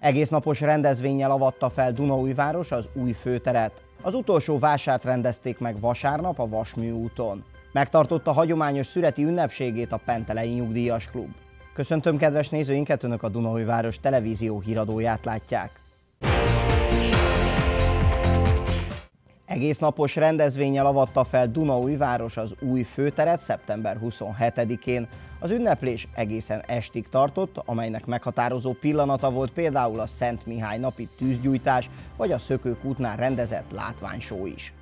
Egész napos rendezvényel avatta fel Dunaújváros az új főteret. Az utolsó vásárt rendezték meg vasárnap a Vasmű úton. Megtartotta hagyományos szüreti ünnepségét a Pentelei Nyugdíjas Klub. Köszöntöm kedves nézőinket, Önök a Dunaújváros televízió híradóját látják. Egész napos rendezvényel avatta fel Dunaújváros az új főteret szeptember 27-én. Az ünneplés egészen estig tartott, amelynek meghatározó pillanata volt például a Szent Mihály napi tűzgyújtás, vagy a Szökők útnál rendezett látványsó is.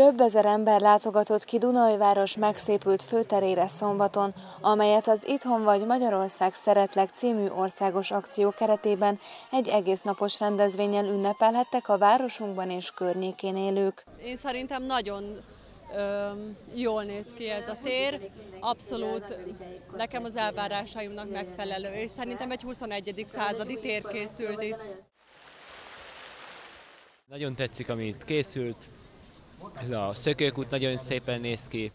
Több ezer ember látogatott ki Dunajváros megszépült főterére szombaton, amelyet az Itthon vagy Magyarország Szeretlek című országos akció keretében egy egész napos rendezvényen ünnepelhettek a városunkban és környékén élők. Én szerintem nagyon ö, jól néz ki ez a tér, abszolút nekem az elvárásaimnak megfelelő, és szerintem egy 21. századi tér készült itt. Nagyon tetszik, amit készült, ez a szökőkút nagyon szépen néz ki.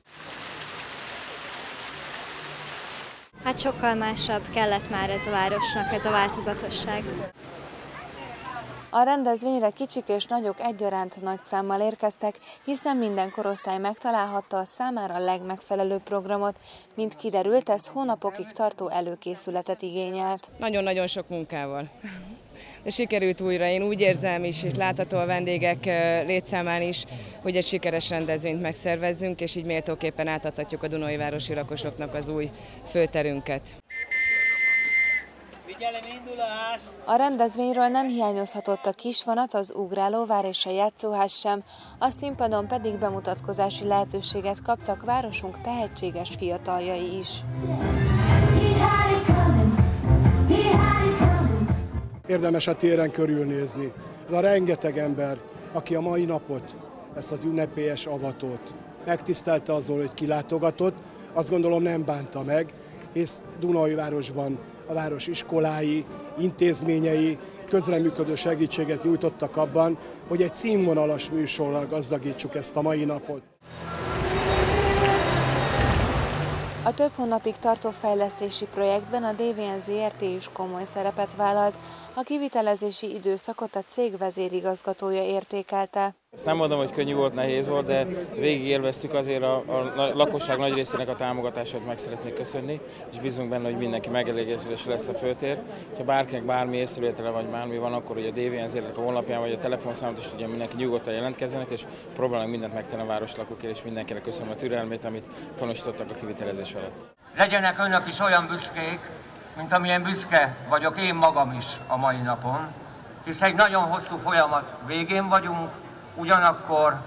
Hát sokkal másabb kellett már ez a városnak, ez a változatosság. A rendezvényre kicsik és nagyok egyaránt nagy számmal érkeztek, hiszen minden korosztály megtalálhatta a számára legmegfelelőbb programot. Mint kiderült, ez hónapokig tartó előkészületet igényelt. Nagyon-nagyon sok munkával de sikerült újra. Én úgy érzem is, és látható a vendégek létszámán is, hogy egy sikeres rendezvényt megszervezzünk, és így méltóképpen átadhatjuk a Dunai városi lakosoknak az új főterünket. A rendezvényről nem hiányozhatott a kisvonat, az ugrálóvár és a játszóház sem, a színpadon pedig bemutatkozási lehetőséget kaptak városunk tehetséges fiataljai is. Érdemes a téren körülnézni. Ez a rengeteg ember, aki a mai napot, ezt az ünnepélyes avatót megtisztelte azzal, hogy kilátogatott, azt gondolom nem bánta meg, hisz városban a város iskolái, intézményei közreműködő segítséget nyújtottak abban, hogy egy színvonalas műsorral gazdagítsuk ezt a mai napot. A több hónapig tartó fejlesztési projektben a DVN ZRT is komoly szerepet vállalt, a kivitelezési időszakot a cég vezérigazgatója értékelte. Ezt nem mondom, hogy könnyű volt, nehéz volt, de végig élveztük azért a, a lakosság nagy részének a támogatását meg szeretnék köszönni, és bízunk benne, hogy mindenki megelégedés lesz a főtér. Ha bárkinek bármi észrevétele vagy bármi van, akkor ugye a DVN a honlapján vagy a telefonszámot is tudja mindenki nyugodtan jelentkezzenek, és próbálunk mindent megtenni a városlákokért, és mindenkinek köszönöm a türelmét, amit tanúsítottak a kivitelezés alatt. Legyenek önök is olyan büszkék, mint amilyen büszke vagyok én magam is a mai napon, hisz egy nagyon hosszú folyamat végén vagyunk, ugyanakkor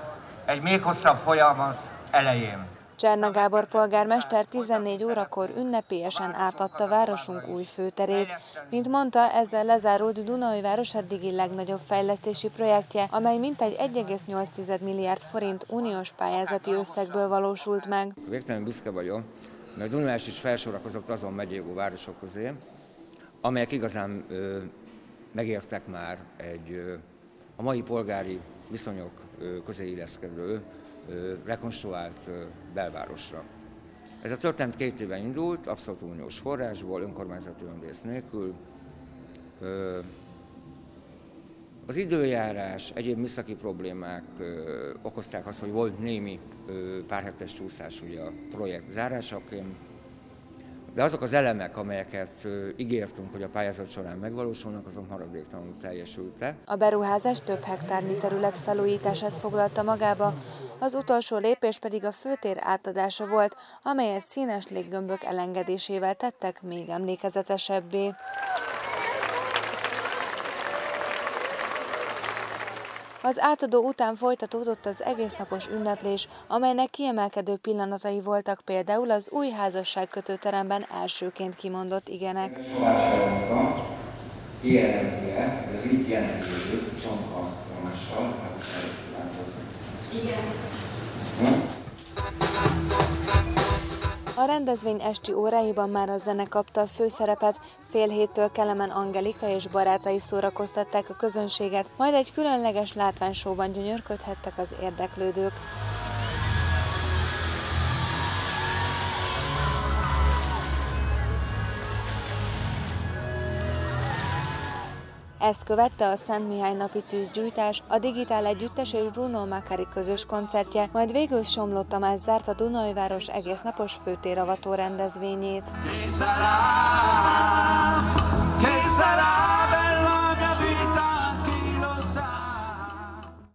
egy még hosszabb folyamat elején. Cserna Gábor polgármester 14 órakor ünnepélyesen átadta városunk új főterét. Mint mondta, ezzel lezárult Dunai város eddigi legnagyobb fejlesztési projektje, amely mintegy 1,8 milliárd forint uniós pályázati összegből valósult meg. Végtelen büszke vagyok, mert Dunajás is felsorakozott azon megyégó városok közé, amelyek igazán ö, megértek már egy ö, a mai polgári viszonyok ö, közé illeszkedő, ö, rekonstruált ö, belvárosra. Ez a történet két éve indult, abszolút uniós forrásból, önkormányzati önrész nélkül. Ö, az időjárás, egyéb műszaki problémák ö, okozták azt, hogy volt némi párhetes csúszás ugye a projekt zárásaként, de azok az elemek, amelyeket ö, ígértünk, hogy a pályázat során megvalósulnak, azok maradéktalanul teljesültek. A beruházás több hektárnyi terület felújítását foglalta magába, az utolsó lépés pedig a főtér átadása volt, amelyet színes léggömbök elengedésével tettek még emlékezetesebbé. Az átadó után folytatódott az egésznapos ünneplés, amelynek kiemelkedő pillanatai voltak például az új házasság kötőteremben elsőként kimondott igenek. Így csonka Igen. A rendezvény esti óráiban már a zene kapta a főszerepet, fél héttől Kelemen Angelika és barátai szórakoztatták a közönséget, majd egy különleges látványsóban gyönyörködhettek az érdeklődők. Ezt követte a Szent Mihály napi tűzgyújtás, a Digitál Együttes és Bruno Makari közös koncertje, majd végül Somlott Tamás zárt a Dunajváros egész napos főtéravató rendezvényét.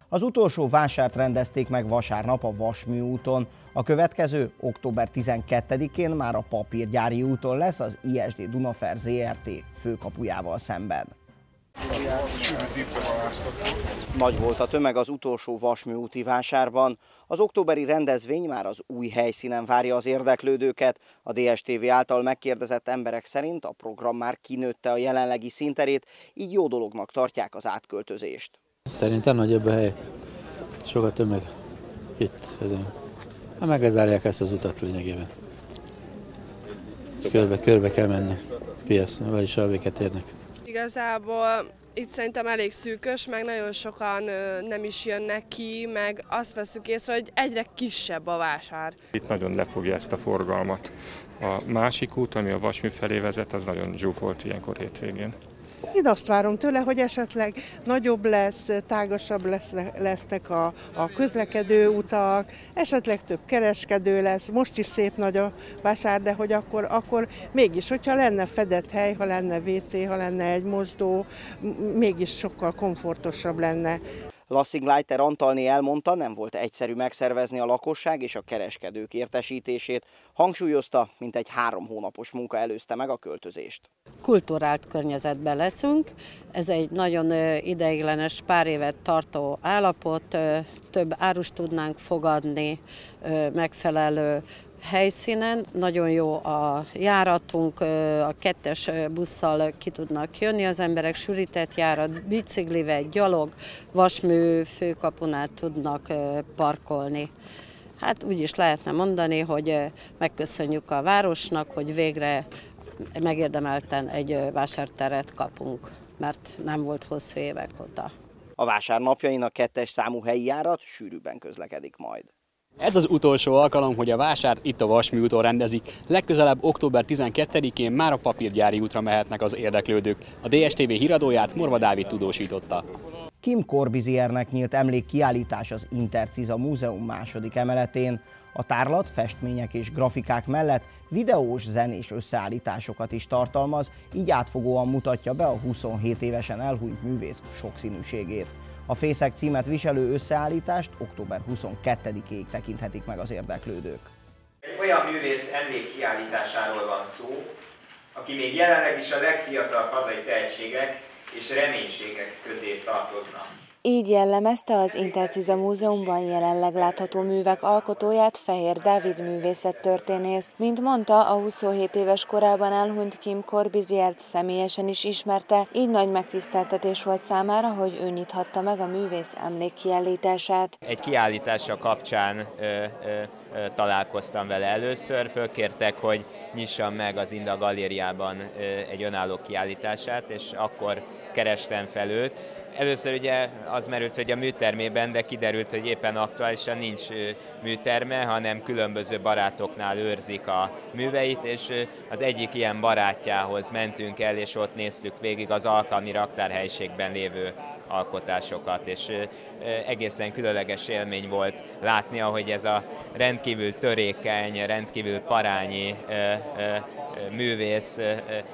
Az utolsó vásárt rendezték meg vasárnap a Vasmű úton. A következő október 12-én már a Papírgyári úton lesz az ISD Dunafer ZRT főkapujával szemben. Nagy volt a tömeg az utolsó Vasmű úti vásárban. Az októberi rendezvény már az új helyszínen várja az érdeklődőket. A DSTV által megkérdezett emberek szerint a program már kinőtte a jelenlegi színterét, így jó dolognak tartják az átköltözést. Szerintem nagyobb a hely. Sok a tömeg itt ezen. Hát meglezárják ezt az utat lényegében. Körbe, körbe kell menni piacon, vagyis a véget érnek. Igazából itt szerintem elég szűkös, meg nagyon sokan nem is jönnek ki, meg azt veszük észre, hogy egyre kisebb a vásár. Itt nagyon lefogja ezt a forgalmat. A másik út, ami a Vasmű felé vezet, az nagyon zsúfolt ilyenkor hétvégén. Én azt várom tőle, hogy esetleg nagyobb lesz, tágasabb lesz, lesznek a, a közlekedő utak, esetleg több kereskedő lesz, most is szép nagy a vásár, de hogy akkor, akkor mégis, hogyha lenne fedett hely, ha lenne WC, ha lenne egy mosdó, mégis sokkal komfortosabb lenne. Lassing Leiter Antalné elmondta, nem volt egyszerű megszervezni a lakosság és a kereskedők értesítését. Hangsúlyozta, mint egy három hónapos munka előzte meg a költözést. Kulturált környezetben leszünk. Ez egy nagyon ideiglenes, pár évet tartó állapot. Több árust tudnánk fogadni, megfelelő helyszínen. Nagyon jó a járatunk, a kettes busszal ki tudnak jönni az emberek, sűrített járat, biciklivel, gyalog, vasmű főkapunát tudnak parkolni. Hát úgy is lehetne mondani, hogy megköszönjük a városnak, hogy végre megérdemelten egy vásárteret kapunk, mert nem volt hosszú évek óta. A vásár napjain a kettes számú helyi járat sűrűbben közlekedik majd. Ez az utolsó alkalom, hogy a vásárt itt a Vasmű úton rendezik. Legközelebb október 12-én már a papírgyári útra mehetnek az érdeklődők. A DSTV híradóját Morva Dávid tudósította. Kim Corbiziernek nyílt emlékkiállítás az Interciza Múzeum második emeletén. A tárlat festmények és grafikák mellett videós, zenés összeállításokat is tartalmaz, így átfogóan mutatja be a 27 évesen elhúnyt művész sokszínűségét. A Fészek címet viselő összeállítást október 22-ig tekinthetik meg az érdeklődők. Egy olyan művész emlékkiállításáról van szó, aki még jelenleg is a legfiatalabb hazai tehetségek és reménységek közé tartozna. Így jellemezte az Interciza Múzeumban jelenleg látható művek alkotóját Fehér Dávid művészettörténész. Mint mondta, a 27 éves korában elhunyt Kim Corbiziert személyesen is ismerte, így nagy megtiszteltetés volt számára, hogy ő nyithatta meg a művész emlékkiállítását. Egy kiállítása kapcsán ö, ö, találkoztam vele először, fölkértek, hogy nyissam meg az Inda galériában egy önálló kiállítását, és akkor kerestem fel őt, Először ugye az merült, hogy a műtermében, de kiderült, hogy éppen aktuálisan nincs műterme, hanem különböző barátoknál őrzik a műveit, és az egyik ilyen barátjához mentünk el, és ott néztük végig az alkalmi raktárhelyiségben lévő alkotásokat, és egészen különleges élmény volt látni, ahogy ez a rendkívül törékeny, rendkívül parányi művész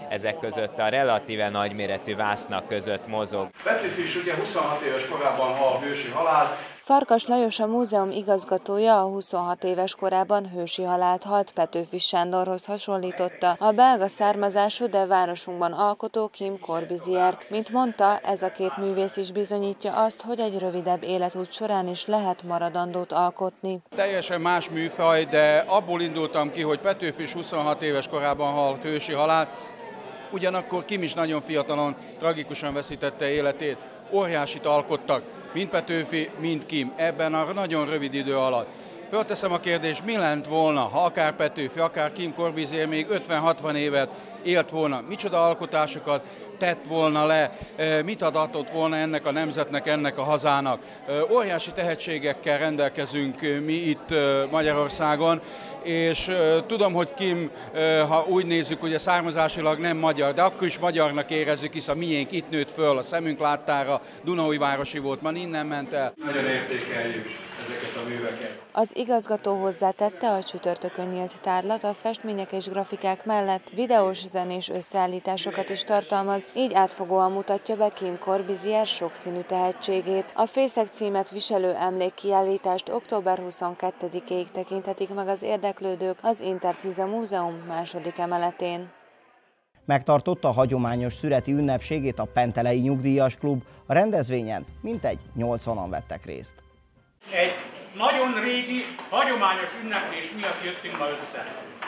ezek között a relatíve nagyméretű vásznak között mozog. Petőfi is ugye 26 éves korában hal hősi halált, Farkas Lajos a múzeum igazgatója a 26 éves korában hősi halált halt Petőfi Sándorhoz hasonlította a belga származású, de városunkban alkotó Kim Corbiziert. Mint mondta, ez a két művész is bizonyítja azt, hogy egy rövidebb életút során is lehet maradandót alkotni. Teljesen más műfaj, de abból indultam ki, hogy Petőfi is 26 éves korában halt hősi halált, ugyanakkor Kim is nagyon fiatalon, tragikusan veszítette életét. Óriásit alkottak, mind Petőfi, mind Kim, ebben a nagyon rövid idő alatt. Fölteszem a kérdést, mi lent volna, ha akár Petőfi, akár Kim Korbizér még 50-60 évet élt volna, micsoda alkotásokat tett volna le, mit adatott volna ennek a nemzetnek, ennek a hazának. Óriási tehetségekkel rendelkezünk mi itt Magyarországon, és tudom, hogy Kim, ha úgy nézzük, a származásilag nem magyar, de akkor is magyarnak érezzük, hisz a miénk itt nőtt föl, a szemünk láttára, Dunaújvárosi volt, ma innen ment el. Nagyon értékeljük a műveket. Az igazgató hozzátette, a csütörtökön nyílt tárlat a festmények és grafikák mellett videós zenés összeállításokat is tartalmaz, így átfogóan mutatja be Kim Corbizier sokszínű tehetségét. A Fészek címet viselő emlékkiállítást október 22-ig tekinthetik meg az érdeklődők az Intercize Múzeum második emeletén. Megtartotta a hagyományos szüreti ünnepségét a Pentelei Nyugdíjas Klub, a rendezvényen mintegy 80-an vettek részt. Egy nagyon régi, hagyományos ünneplés miatt jöttünk ma össze.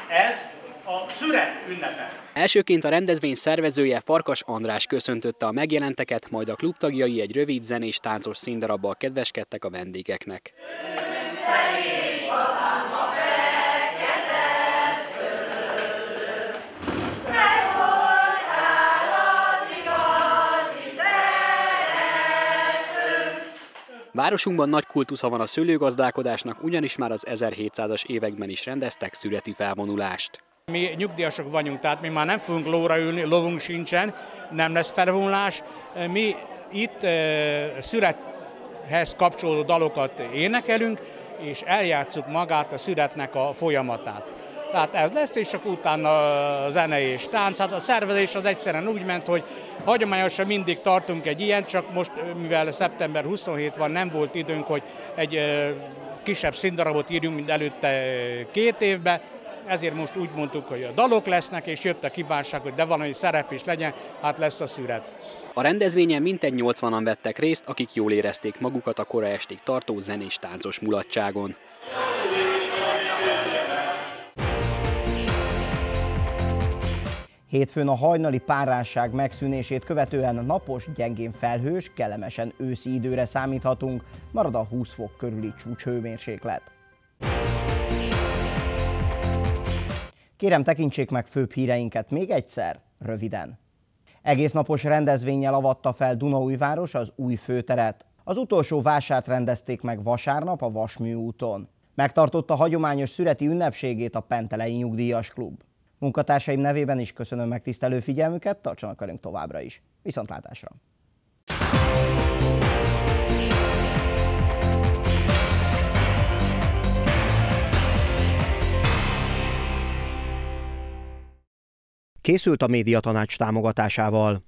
Ez a szüret ünnepe. Elsőként a rendezvény szervezője Farkas András köszöntötte a megjelenteket, majd a klubtagjai egy rövid zenés táncos színdarabbal kedveskedtek a vendégeknek. Városunkban nagy kultusza van a szőlőgazdálkodásnak, ugyanis már az 1700-as években is rendeztek szüreti felvonulást. Mi nyugdíjasok vagyunk, tehát mi már nem fogunk lóra ülni, lovunk sincsen, nem lesz felvonulás. Mi itt e, szürethez kapcsolódó dalokat énekelünk, és eljátszuk magát a szüretnek a folyamatát. Tehát ez lesz, és akkor utána zene és tánc. Hát a szervezés az egyszerűen úgy ment, hogy hagyományosan mindig tartunk egy ilyen, csak most, mivel szeptember 27 van, nem volt időnk, hogy egy kisebb színdarabot írjunk, mint előtte két évben, ezért most úgy mondtuk, hogy a dalok lesznek, és jött a kívánság, hogy de hogy szerep is legyen, hát lesz a szüret. A rendezvényen mintegy 80-an vettek részt, akik jól érezték magukat a kora estig tartó zenés táncos mulatságon. Hétfőn a hajnali párásság megszűnését követően napos, gyengén felhős, kellemesen őszi időre számíthatunk, marad a 20 fok körüli csúcshőmérséklet. Kérem tekintsék meg főbb híreinket még egyszer, röviden. Egész napos rendezvényel avatta fel Dunaújváros az új főteret. Az utolsó vásárt rendezték meg vasárnap a Vasmű úton. Megtartotta hagyományos szüreti ünnepségét a Pentelei Nyugdíjas Klub. Munkatársaim nevében is köszönöm megtisztelő figyelmüket, tartsanak velünk továbbra is. Viszontlátásra! Készült a médiatanács támogatásával.